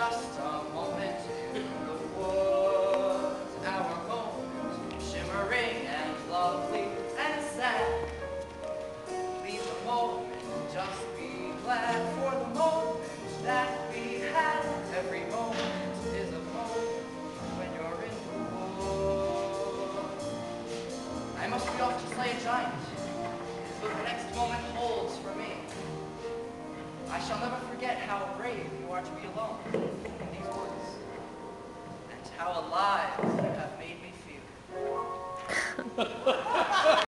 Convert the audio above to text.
just a moment in the woods, our moment, shimmering and lovely and sad. Leave the moment, just be glad for the moment that we had. Every moment is a moment when you're in the woods. I must be off to slay a giant, but the next moment holds for me. I shall never forget how brave you are to be alone in these woods, and how alive you have made me feel.